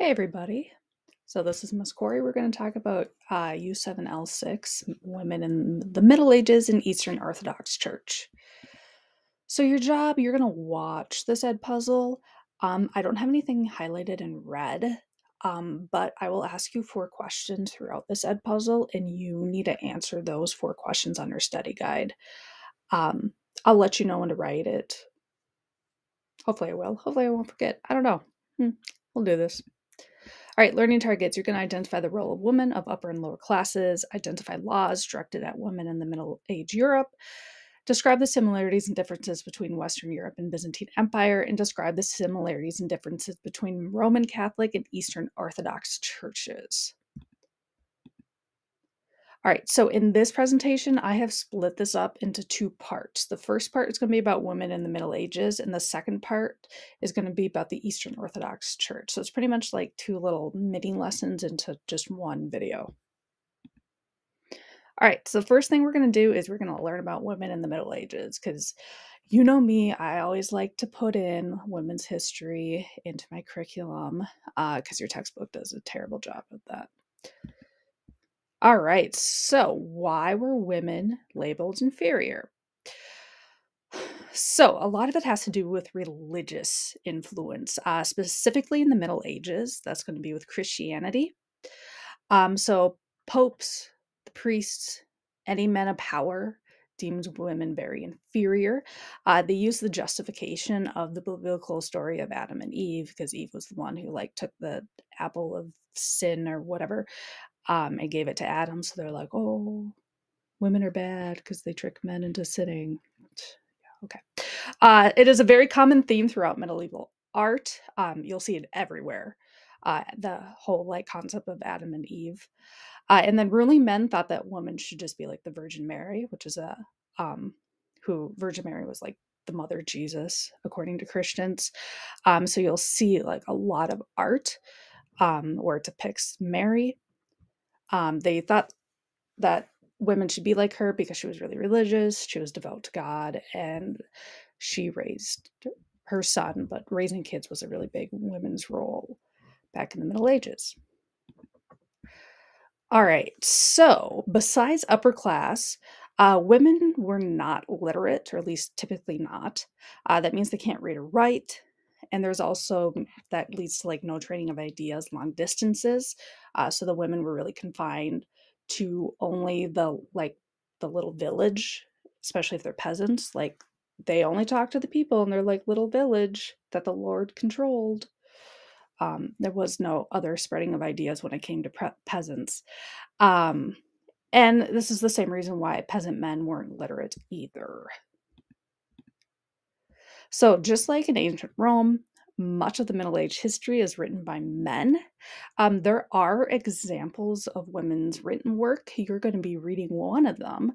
Hey, everybody. So, this is Miss Corie. We're going to talk about uh, U7L6 women in the Middle Ages in Eastern Orthodox Church. So, your job, you're going to watch this Edpuzzle. Um, I don't have anything highlighted in red, um, but I will ask you four questions throughout this ed puzzle, and you need to answer those four questions on your study guide. Um, I'll let you know when to write it. Hopefully, I will. Hopefully, I won't forget. I don't know. Hmm, we'll do this. All right, learning targets. You're going to identify the role of women of upper and lower classes, identify laws directed at women in the Middle Age Europe, describe the similarities and differences between Western Europe and Byzantine Empire, and describe the similarities and differences between Roman Catholic and Eastern Orthodox churches. All right, so in this presentation, I have split this up into two parts. The first part is going to be about women in the Middle Ages, and the second part is going to be about the Eastern Orthodox Church. So it's pretty much like two little mini lessons into just one video. All right, so the first thing we're going to do is we're going to learn about women in the Middle Ages because you know me, I always like to put in women's history into my curriculum because uh, your textbook does a terrible job of that. All right, so why were women labeled inferior? So, a lot of it has to do with religious influence, uh, specifically in the Middle Ages. That's going to be with Christianity. Um, so, popes, the priests, any men of power deemed women very inferior. Uh, they use the justification of the biblical story of Adam and Eve, because Eve was the one who like took the apple of sin or whatever um, and gave it to Adam. So they're like, oh, women are bad because they trick men into sinning. Yeah, okay. Uh, it is a very common theme throughout medieval art. Um, you'll see it everywhere. Uh, the whole like concept of Adam and Eve. Uh, and then ruling men thought that women should just be like the Virgin Mary, which is a um, who Virgin Mary was like the mother Jesus, according to Christians. Um, so you'll see like a lot of art um, where it depicts Mary um, they thought that women should be like her because she was really religious, she was devout to God, and she raised her son. But raising kids was a really big women's role back in the Middle Ages. All right, so besides upper class, uh, women were not literate, or at least typically not. Uh, that means they can't read or write and there's also that leads to like no training of ideas long distances uh, so the women were really confined to only the like the little village especially if they're peasants like they only talk to the people in their like little village that the lord controlled. Um, there was no other spreading of ideas when it came to pre- peasants. Um, and this is the same reason why peasant men weren't literate either so, just like in ancient Rome, much of the Middle Age history is written by men. Um, there are examples of women's written work. You're going to be reading one of them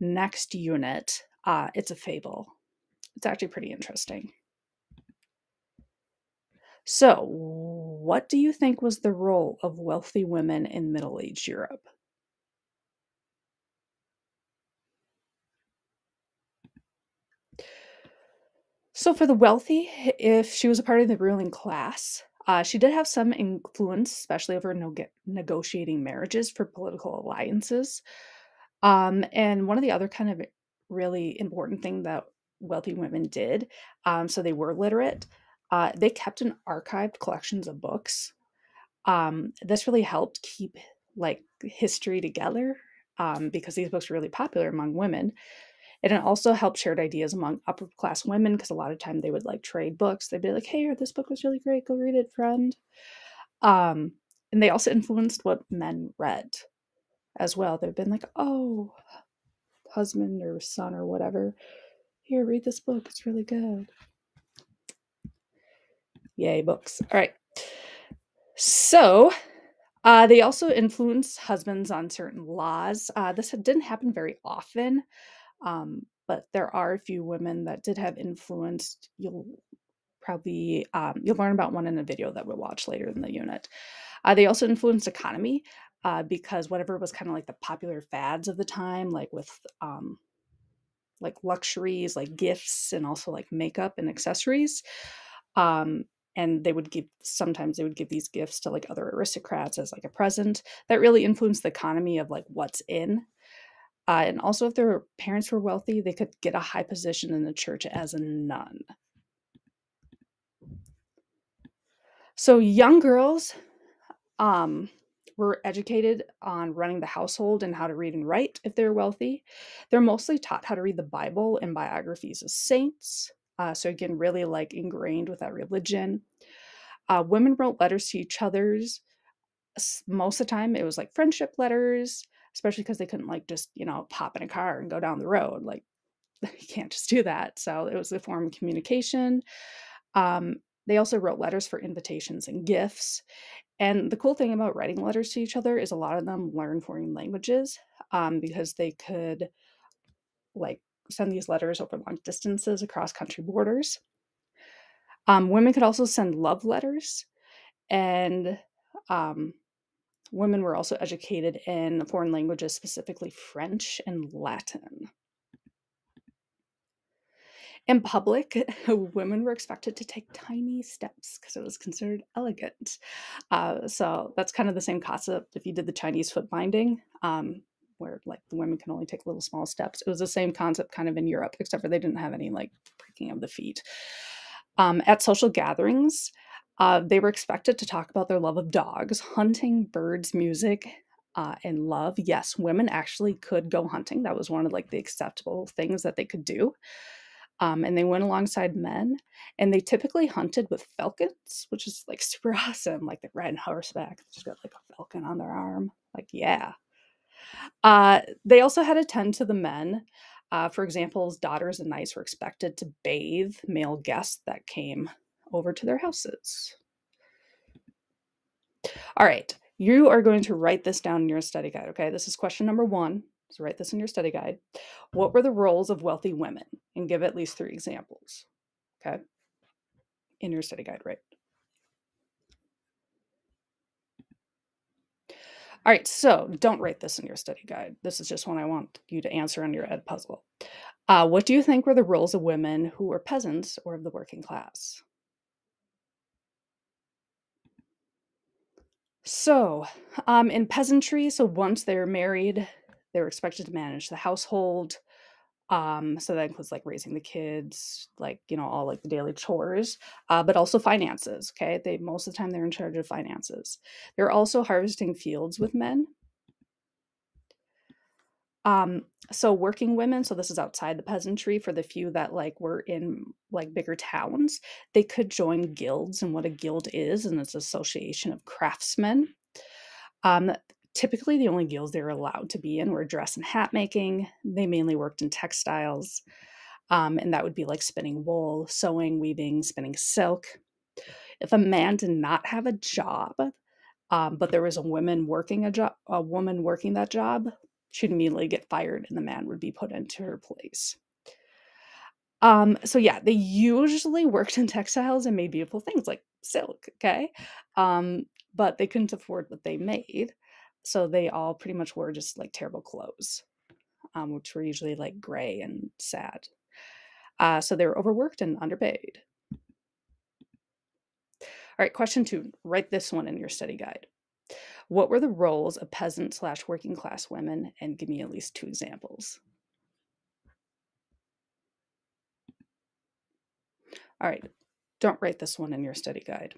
next unit. Uh, it's a fable. It's actually pretty interesting. So, what do you think was the role of wealthy women in Middle Age Europe? So, for the wealthy, if she was a part of the ruling class, uh, she did have some influence, especially over no- negotiating marriages for political alliances. Um, and one of the other kind of really important thing that wealthy women did, um, so they were literate, uh, they kept an archived collections of books. Um, this really helped keep like history together um, because these books were really popular among women. And it also helped shared ideas among upper class women because a lot of time they would like trade books. They'd be like, "Hey, this book was really great. Go read it, friend." Um, and they also influenced what men read as well. They've been like, "Oh, husband or son or whatever, here, read this book. It's really good." Yay, books. All right. So, uh, they also influenced husbands on certain laws. Uh, this didn't happen very often, um, but there are a few women that did have influence. You'll probably um, you'll learn about one in a video that we'll watch later in the unit. Uh, they also influenced economy uh, because whatever was kind of like the popular fads of the time, like with um, like luxuries, like gifts, and also like makeup and accessories. Um, and they would give sometimes they would give these gifts to like other aristocrats as like a present that really influenced the economy of like what's in uh, and also if their parents were wealthy they could get a high position in the church as a nun so young girls um, were educated on running the household and how to read and write if they're wealthy they're mostly taught how to read the bible and biographies of saints uh, so again, really like ingrained with that religion. Uh, women wrote letters to each other's. Most of the time, it was like friendship letters, especially because they couldn't like just you know pop in a car and go down the road. Like you can't just do that. So it was a form of communication. Um, they also wrote letters for invitations and gifts. And the cool thing about writing letters to each other is a lot of them learn foreign languages um, because they could like send these letters over long distances across country borders. Um, women could also send love letters, and um, women were also educated in foreign languages, specifically French and Latin. In public, women were expected to take tiny steps because it was considered elegant. Uh, so that's kind of the same concept if you did the Chinese foot binding. Um, where like the women can only take little small steps. It was the same concept kind of in Europe, except for they didn't have any like breaking of the feet. Um, at social gatherings, uh, they were expected to talk about their love of dogs, hunting, birds, music, uh, and love. Yes, women actually could go hunting. That was one of like the acceptable things that they could do. Um, and they went alongside men, and they typically hunted with falcons, which is like super awesome. Like they ride horseback, just got like a falcon on their arm. Like yeah, uh, they also had to tend to the men. Uh, for example, daughters and knights were expected to bathe male guests that came over to their houses. All right, you are going to write this down in your study guide, okay? This is question number one. So write this in your study guide. What were the roles of wealthy women? And give at least three examples, okay? In your study guide, right? All right, so don't write this in your study guide. This is just one I want you to answer on your Edpuzzle. Uh, what do you think were the roles of women who were peasants or of the working class? So, um, in peasantry, so once they're married, they're expected to manage the household, um, so that includes like raising the kids, like, you know, all like the daily chores, uh, but also finances. Okay. They most of the time they're in charge of finances. They're also harvesting fields with men. Um, so working women, so this is outside the peasantry for the few that like were in like bigger towns, they could join guilds and what a guild is, and it's an association of craftsmen. Um, typically the only guilds they were allowed to be in were dress and hat making. They mainly worked in textiles, um, and that would be like spinning wool, sewing, weaving, spinning silk. If a man did not have a job, um, but there was a woman working a job, a woman working that job, she'd immediately get fired, and the man would be put into her place. Um, so yeah, they usually worked in textiles and made beautiful things like silk. Okay, um, but they couldn't afford what they made. So they all pretty much wore just like terrible clothes, um, which were usually like gray and sad. Uh, so they were overworked and underpaid. All right, question two. Write this one in your study guide. What were the roles of peasant slash working class women? And give me at least two examples. All right, don't write this one in your study guide.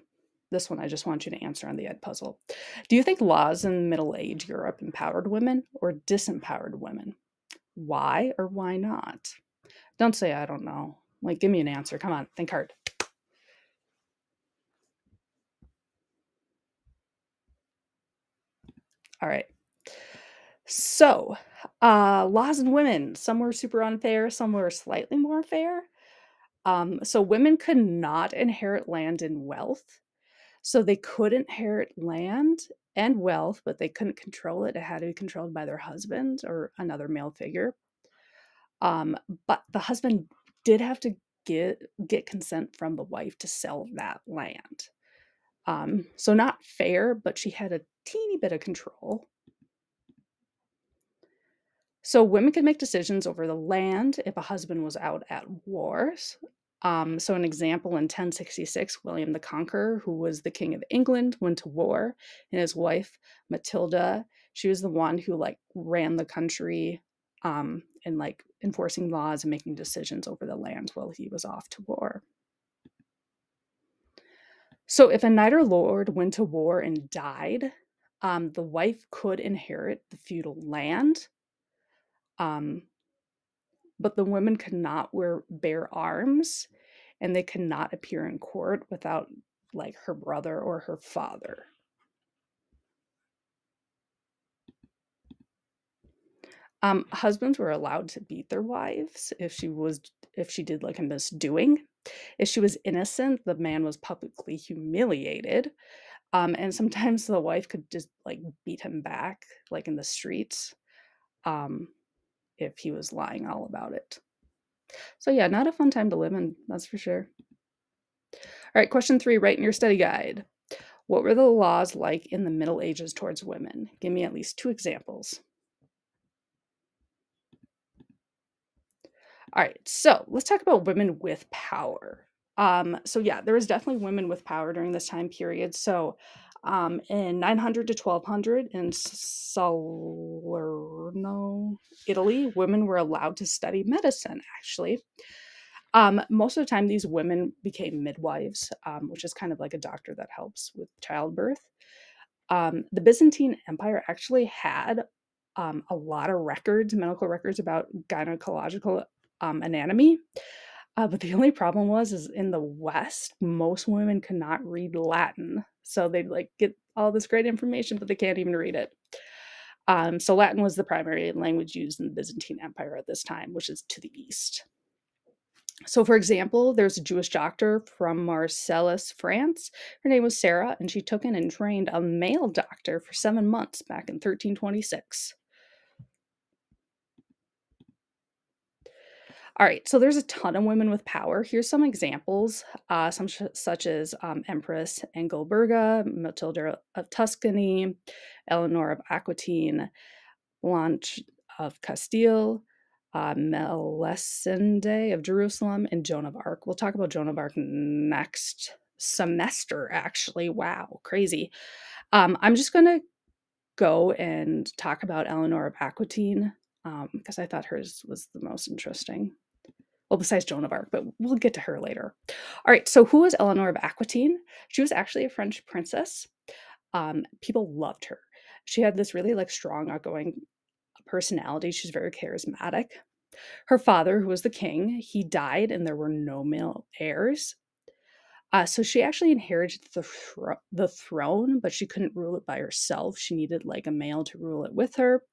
This one I just want you to answer on the ed puzzle. Do you think laws in Middle Age Europe empowered women or disempowered women? Why or why not? Don't say I don't know. Like, give me an answer. Come on, think hard. All right. So, uh, laws and women. Some were super unfair, some were slightly more fair. Um, so, women could not inherit land and wealth. So they could inherit land and wealth, but they couldn't control it. It had to be controlled by their husband or another male figure. Um, but the husband did have to get get consent from the wife to sell that land. Um, so not fair, but she had a teeny bit of control. So women could make decisions over the land if a husband was out at wars Um, so, an example in 1066, William the Conqueror, who was the king of England, went to war, and his wife Matilda, she was the one who like ran the country um, and like enforcing laws and making decisions over the land while he was off to war. So, if a knight or lord went to war and died, um, the wife could inherit the feudal land, um, but the women could not wear bear arms, and they could not appear in court without like her brother or her father. Um, husbands were allowed to beat their wives if she was if she did like a misdoing. If she was innocent, the man was publicly humiliated. Um, and sometimes the wife could just like beat him back, like in the streets, um, if he was lying all about it. So yeah, not a fun time to live in, that's for sure. All right, question three, write in your study guide. What were the laws like in the Middle Ages towards women? Give me at least two examples. All right, so let's talk about women with power. Um, so yeah, there was definitely women with power during this time period. So um, in 900 to 1200 in Salerno, Italy, women were allowed to study medicine. Actually, um, most of the time, these women became midwives, um, which is kind of like a doctor that helps with childbirth. Um, the Byzantine Empire actually had um, a lot of records, medical records about gynecological um, anatomy. Uh, but the only problem was, is in the West, most women could not read Latin, so they'd like get all this great information, but they can't even read it. Um, so Latin was the primary language used in the Byzantine Empire at this time, which is to the east. So, for example, there's a Jewish doctor from Marcellus, France. Her name was Sarah, and she took in and trained a male doctor for seven months back in 1326. All right, so there's a ton of women with power. Here's some examples, uh, some sh- such as um, Empress Engelberga, Matilda of Tuscany, Eleanor of Aquitaine, Blanche of Castile, uh, Melisende of Jerusalem, and Joan of Arc. We'll talk about Joan of Arc next semester, actually. Wow, crazy. Um, I'm just going to go and talk about Eleanor of Aquitaine because um, I thought hers was the most interesting well, besides Joan of Arc, but we'll get to her later. All right, so who was Eleanor of Aquitaine? She was actually a French princess. Um, people loved her. She had this really like strong, outgoing personality. She's very charismatic. Her father, who was the king, he died, and there were no male heirs. Uh, so she actually inherited the the throne, but she couldn't rule it by herself. She needed like a male to rule it with her.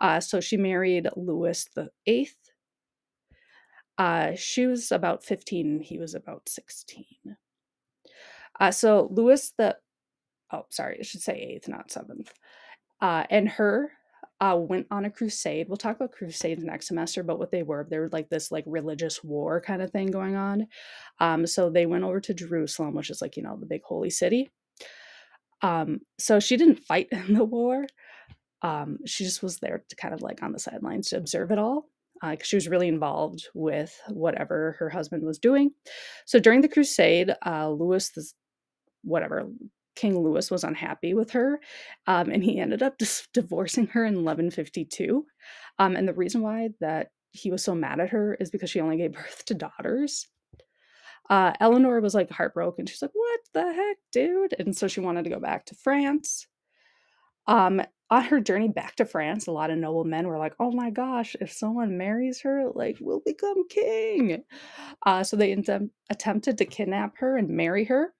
Uh, so she married Louis the Eighth, uh, she was about 15, he was about 16. Uh, so Louis the, oh, sorry, I should say eighth, not seventh, uh, and her uh, went on a crusade. We'll talk about crusades next semester, but what they were, they were like this like religious war kind of thing going on. Um, so they went over to Jerusalem, which is like, you know, the big holy city. Um, so she didn't fight in the war. Um, she just was there to kind of like on the sidelines to observe it all uh, she was really involved with whatever her husband was doing. So during the crusade, uh, Louis, this, whatever, King Louis was unhappy with her, um, and he ended up dis- divorcing her in 1152. Um, and the reason why that he was so mad at her is because she only gave birth to daughters. Uh, Eleanor was like heartbroken. She's like, "What the heck, dude?" And so she wanted to go back to France. Um, on her journey back to France, a lot of noble men were like, "Oh my gosh, if someone marries her, like we'll become king." Uh, so they attempted to kidnap her and marry her.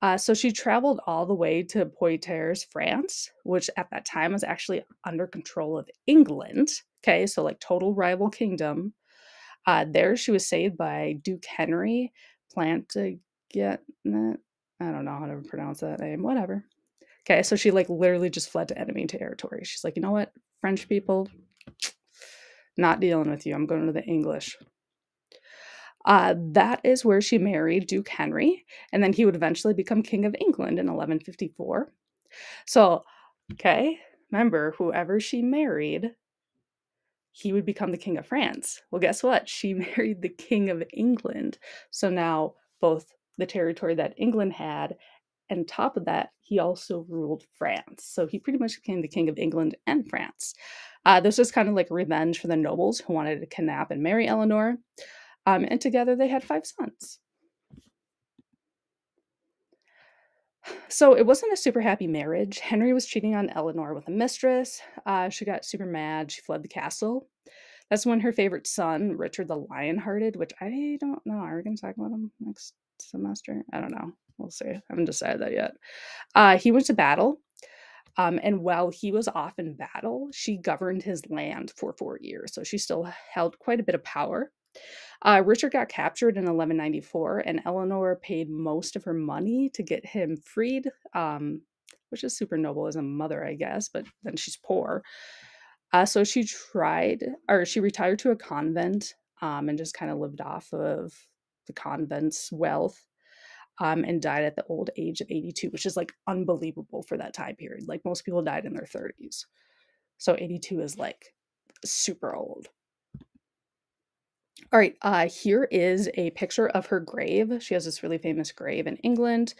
Uh, so she traveled all the way to Poitiers, France, which at that time was actually under control of England. Okay, so like total rival kingdom. Uh, there, she was saved by Duke Henry Plantagenet. I don't know how to pronounce that name. Whatever. Okay, so she like literally just fled to enemy territory. She's like, you know what, French people, not dealing with you. I'm going to the English. Uh, that is where she married Duke Henry, and then he would eventually become King of England in 1154. So, okay, remember, whoever she married he would become the king of France. Well, guess what? She married the king of England. So now both the territory that England had and top of that, he also ruled France. So he pretty much became the king of England and France. Uh, this was kind of like revenge for the nobles who wanted to kidnap and marry Eleanor. Um, and together they had five sons. So it wasn't a super happy marriage. Henry was cheating on Eleanor with a mistress. Uh, she got super mad. She fled the castle. That's when her favorite son, Richard the Lionhearted, which I don't know. Are we going to talk about him next semester? I don't know. We'll see. I haven't decided that yet. Uh, he went to battle. Um, and while he was off in battle, she governed his land for four years. So she still held quite a bit of power. Uh, Richard got captured in 1194, and Eleanor paid most of her money to get him freed, um, which is super noble as a mother, I guess, but then she's poor. Uh, so she tried, or she retired to a convent um, and just kind of lived off of the convent's wealth um, and died at the old age of 82, which is like unbelievable for that time period. Like most people died in their 30s. So 82 is like super old. All right, uh, here is a picture of her grave. She has this really famous grave in England.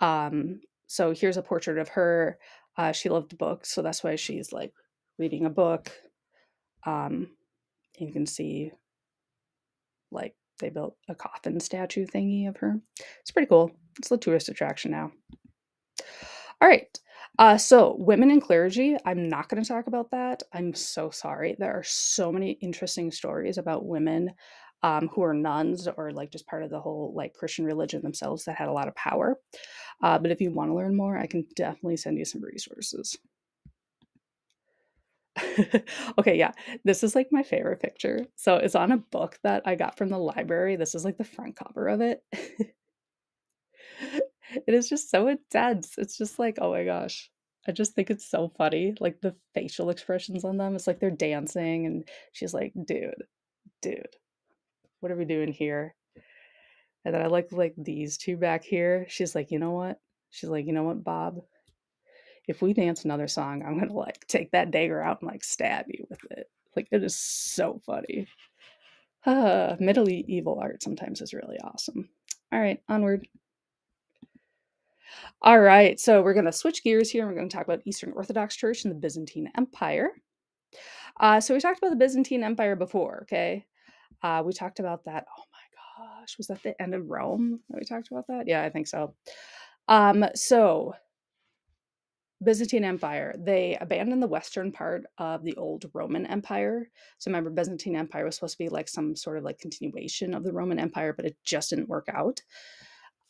Um, so here's a portrait of her. Uh, she loved books, so that's why she's like reading a book. Um, you can see like they built a coffin statue thingy of her. It's pretty cool. It's a tourist attraction now. All right. Uh, so, women in clergy, I'm not going to talk about that. I'm so sorry. There are so many interesting stories about women um, who are nuns or like just part of the whole like Christian religion themselves that had a lot of power. Uh, but if you want to learn more, I can definitely send you some resources. okay, yeah. This is like my favorite picture. So it's on a book that I got from the library. This is like the front cover of it. it is just so intense. It's just like, oh my gosh. I just think it's so funny. Like the facial expressions on them. It's like they're dancing and she's like, dude, dude, what are we doing here? And then I like like these two back here. She's like, you know what? She's like, you know what, Bob? If we dance another song, I'm gonna like take that dagger out and like stab you with it. Like it is so funny. Uh, evil art sometimes is really awesome. All right, onward. All right, so we're going to switch gears here. We're going to talk about Eastern Orthodox Church and the Byzantine Empire. Uh, so we talked about the Byzantine Empire before, okay? Uh, we talked about that. Oh my gosh, was that the end of Rome that we talked about that? Yeah, I think so. Um, so Byzantine Empire, they abandoned the western part of the old Roman Empire. So remember, Byzantine Empire was supposed to be like some sort of like continuation of the Roman Empire, but it just didn't work out.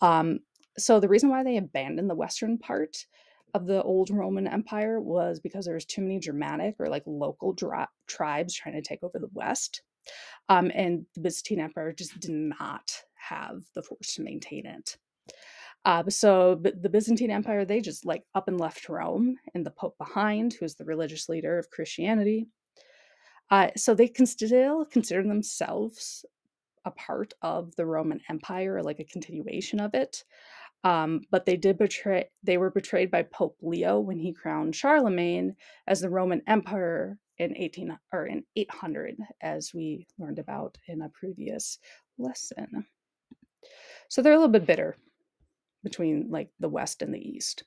Um, so the reason why they abandoned the western part of the old Roman Empire was because there was too many Germanic or like local dra- tribes trying to take over the West. Um, and the Byzantine Empire just did not have the force to maintain it. Uh, so the Byzantine Empire, they just like up and left Rome and the Pope behind, who's the religious leader of Christianity. Uh, so they can still consider themselves a part of the Roman Empire, like a continuation of it. Um, but they did betray. They were betrayed by Pope Leo when he crowned Charlemagne as the Roman Emperor in 18 or in 800, as we learned about in a previous lesson. So they're a little bit bitter between like the west and the east.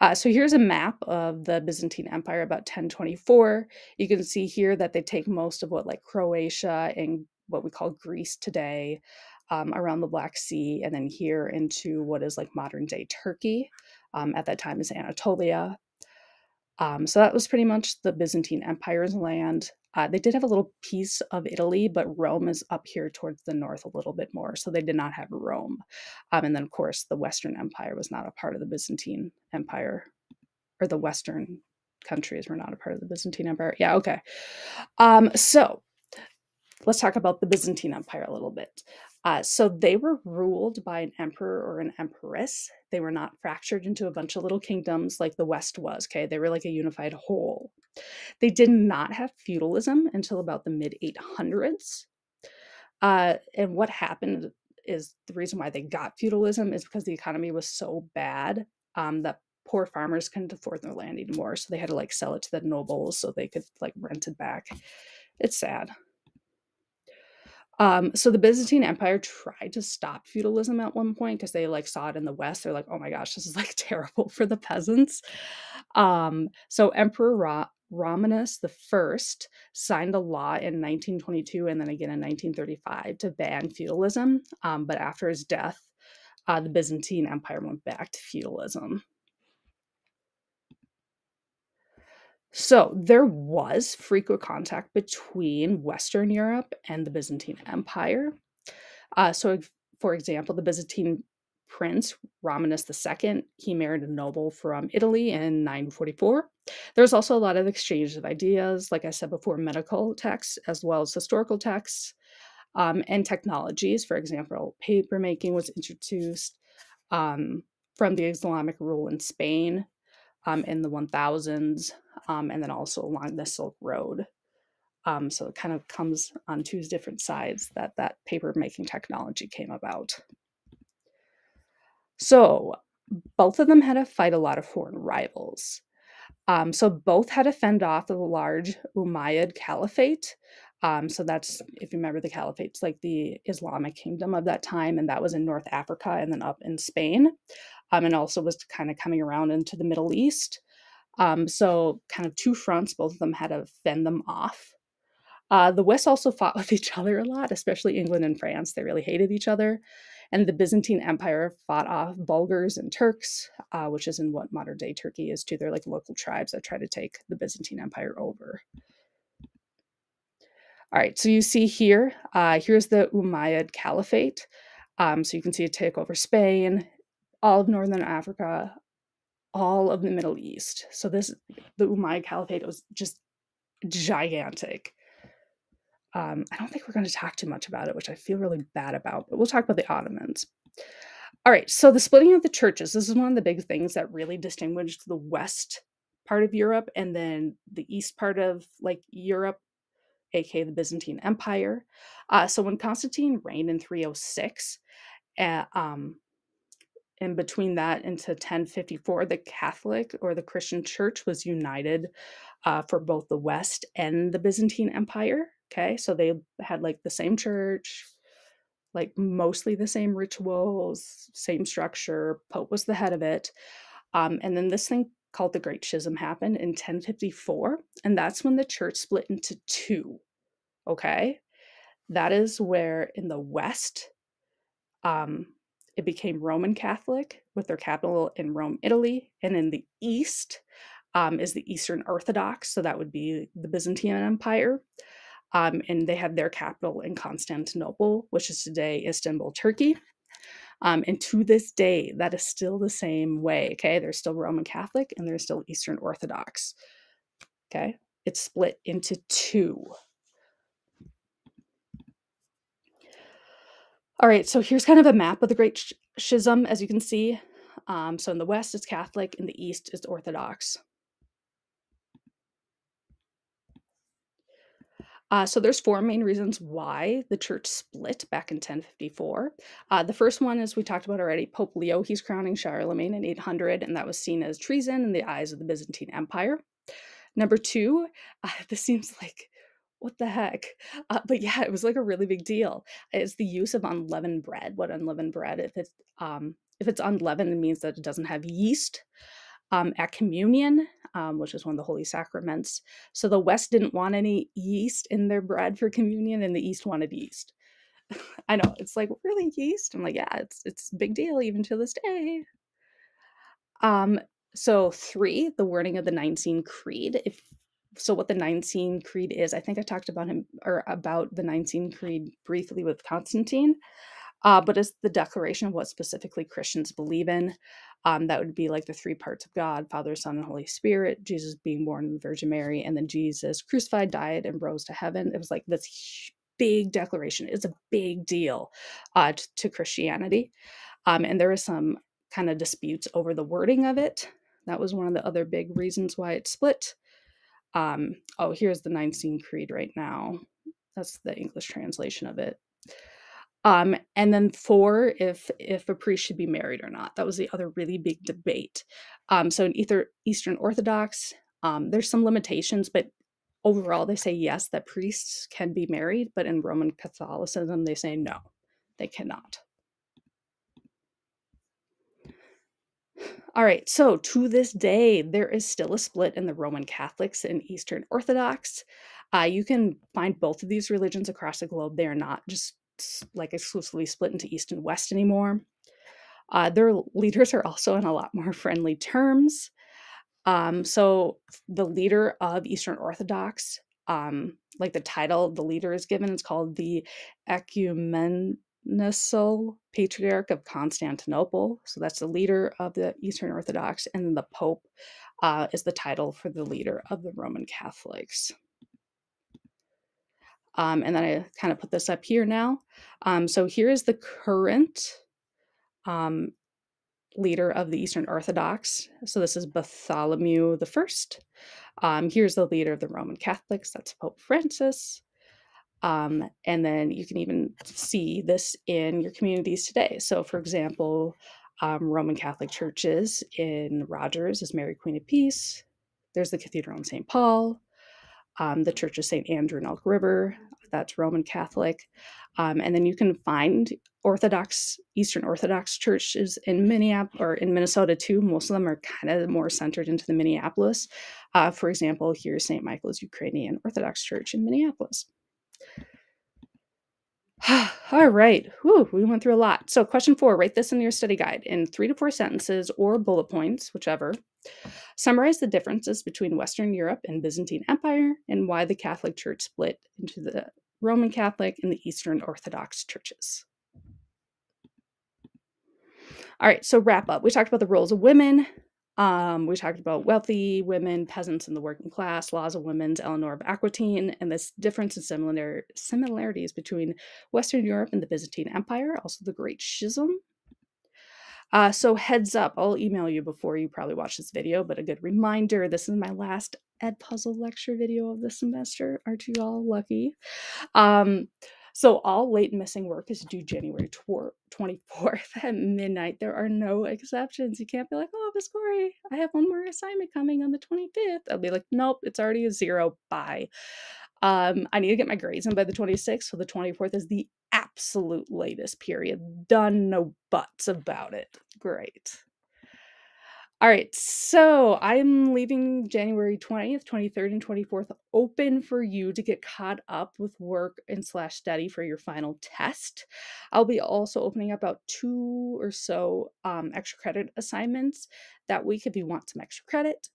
Uh, so here's a map of the Byzantine Empire about 1024. You can see here that they take most of what like Croatia and what we call Greece today um, around the Black Sea, and then here into what is like modern day Turkey. Um, at that time is Anatolia. Um, so that was pretty much the Byzantine Empire's land. Uh, they did have a little piece of Italy, but Rome is up here towards the north a little bit more. So they did not have Rome. Um, and then, of course, the Western Empire was not a part of the Byzantine Empire, or the Western countries were not a part of the Byzantine Empire. Yeah, okay. Um, so let's talk about the Byzantine Empire a little bit. Uh, so they were ruled by an emperor or an empress. They were not fractured into a bunch of little kingdoms like the West was. Okay, they were like a unified whole. They did not have feudalism until about the mid 800s. Uh, and what happened is the reason why they got feudalism is because the economy was so bad um, that poor farmers couldn't afford their land anymore. So they had to like sell it to the nobles so they could like rent it back It's sad. Um, so the Byzantine Empire tried to stop feudalism at one point because they like saw it in the West. They're like, oh my gosh, this is like terrible for the peasants. Um, so Emperor Ra- Romanus I signed a law in 1922 and then again in 1935 to ban feudalism. Um, but after his death, uh, the Byzantine Empire went back to feudalism. So there was frequent contact between Western Europe and the Byzantine Empire. Uh, so, for example, the Byzantine prince Romanus II, he married a noble from Italy in 944. There's also a lot of exchange of ideas, like I said before, medical texts as well as historical texts um, and technologies. For example, papermaking was introduced um, from the Islamic rule in Spain um, in the 1000s um, and then also along the Silk Road. Um, so it kind of comes on two different sides that that paper making technology came about. So both of them had to fight a lot of foreign rivals. Um, so both had to fend off the large Umayyad Caliphate. Um, so that's, if you remember, the Caliphate's like the Islamic kingdom of that time, and that was in North Africa and then up in Spain, um, and also was kind of coming around into the Middle East. Um, so, kind of two fronts, both of them had to fend them off. Uh, the West also fought with each other a lot, especially England and France. They really hated each other. And the Byzantine Empire fought off Bulgars and Turks, uh, which is in what modern day Turkey is to. They're like local tribes that try to take the Byzantine Empire over. All right, so you see here, uh, here's the Umayyad Caliphate. Um, so you can see it take over Spain, all of Northern Africa, all of the Middle East. So this the Umayyad Caliphate was just gigantic. Um, I don't think we're going to talk too much about it, which I feel really bad about, but we'll talk about the Ottomans. All right, so the splitting of the churches, this is one of the big things that really distinguished the west part of Europe and then the east part of like Europe, aka the Byzantine Empire. Uh, so when Constantine reigned in 306, uh, um, and between that into 1054 the catholic or the christian church was united uh, for both the west and the byzantine empire okay? So they had like the same church like mostly the same rituals same structure pope was the head of it um, and then this thing called the great schism happened in 1054 and that's when the church split into two okay? That is where in the west um, it became Roman Catholic with their capital in Rome, Italy. And in the east um, is the Eastern Orthodox. So that would be the Byzantine Empire. Um, and they had their capital in Constantinople, which is today Istanbul, Turkey. Um, and to this day, that is still the same way. Okay. They're still Roman Catholic and they're still Eastern Orthodox. Okay. It's split into two. All right, so here's kind of a map of the Great Schism, as you can see. Um, so in the west, it's Catholic, in the east, it's Orthodox. Uh, so there's four main reasons why the church split back in 1054. Uh, the first one, as we talked about already, Pope Leo, he's crowning Charlemagne in 800, and that was seen as treason in the eyes of the Byzantine Empire. Number two, uh, this seems like what the heck? Uh, but yeah, it was like a really big deal. It's the use of unleavened bread. What unleavened bread? If it's um, if it's unleavened, it means that it doesn't have yeast. Um, at communion, um, which is one of the holy sacraments, so the West didn't want any yeast in their bread for communion, and the East wanted yeast. I know it's like really yeast. I'm like, yeah, it's it's big deal even to this day. Um, so three, the wording of the Nicene Creed. If so what the Nicene Creed is. I think I talked about him or about the Nicene Creed briefly with Constantine, uh, but it's the declaration of what specifically Christians believe in. Um, that would be like the three parts of God Father, Son, and Holy Spirit, Jesus being born of the Virgin Mary, and then Jesus crucified, died, and rose to heaven. It was like this big declaration. It's a big deal uh, to, to Christianity. Um, and there is some kind of disputes over the wording of it. That was one of the other big reasons why it split. Um, oh, here's the Nicene Creed right now. That's the English translation of it. Um, and then four, if if a priest should be married or not. That was the other really big debate. Um, so in either Eastern Orthodox, um, there's some limitations, but overall, they say yes, that priests can be married, but in Roman Catholicism, they say no, they cannot. All right, so to this day, there is still a split in the Roman Catholics and Eastern Orthodox. Uh, you can find both of these religions across the globe. They are not just like exclusively split into East and West anymore. Uh, their leaders are also in a lot more friendly terms. Um, so the leader of Eastern Orthodox, um, like the title the leader is given, is called the ecumenical patriarch of Constantinople. So that's the leader of the Eastern Orthodox, and the Pope uh, is the title for the leader of the Roman Catholics. Um, and then I kind of put this up here now. Um, so here is the current um, leader of the Eastern Orthodox. So this is Bartholomew the First. Um, here's the leader of the Roman Catholics. That's Pope Francis. Um, and then you can even see this in your communities today. So, for example, um, Roman Catholic churches in Rogers is Mary Queen of Peace. There's the Cathedral in St. Paul. Um, the Church of St. Andrew in Elk River, that's Roman Catholic. Um, and then you can find Orthodox, Eastern Orthodox churches in Minneapolis or in Minnesota too. Most of them are kind of more centered into the Minneapolis. Uh, for example, here's St. Michael's Ukrainian Orthodox Church in Minneapolis. All right. Whew, we went through a lot. So, question four write this in your study guide in three to four sentences or bullet points, whichever. Summarize the differences between Western Europe and Byzantine Empire and why the Catholic Church split into the Roman Catholic and the Eastern Orthodox churches. All right, so wrap up. We talked about the roles of women. Um, we talked about wealthy women, peasants, and the working class, laws of women's, Eleanor of Aquitaine, and this difference and similar similarities between Western Europe and the Byzantine Empire, also the Great Schism. Uh, so heads up, I'll email you before you probably watch this video, but a good reminder, this is my last Ed Puzzle lecture video of the semester. Aren't you all lucky? Um, so all late missing work is due January 24th at midnight. There are no exceptions. You can't be like, oh, Miss Corie, I have one more assignment coming on the 25th. I'll be like, nope, it's already a zero. Bye. Um, I need to get my grades in by the 26th, so the 24th is the absolute latest period. Done, no buts about it. Great. All right, so I'm leaving January 20th, 23rd, and 24th open for you to get caught up with work and slash study for your final test. I'll be also opening up about two or so um, extra credit assignments that week if you want some extra credit.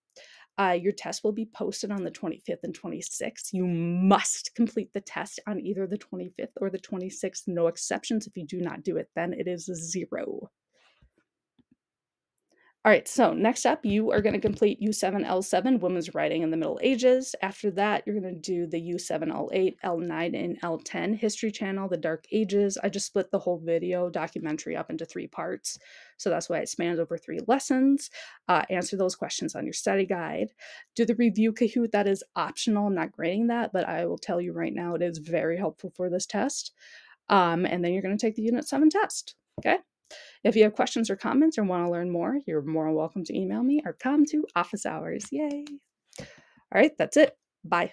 Uh, your test will be posted on the 25th and 26th. You must complete the test on either the 25th or the 26th. No exceptions. If you do not do it, then it is zero. All right, so next up, you are going to complete U7L7, Women's Writing in the Middle Ages. After that, you're going to do the U7L8, L9, and L10 History Channel, the Dark Ages. I just split the whole video documentary up into three parts, so that's why it spans over three lessons. Uh, answer those questions on your study guide. Do the review Kahoot, that is optional. I'm not grading that, but I will tell you right now, it is very helpful for this test. Um, and then you're going to take the Unit 7 test, okay? If you have questions or comments or want to learn more, you're more than welcome to email me or come to office hours. Yay! All right, that's it. Bye.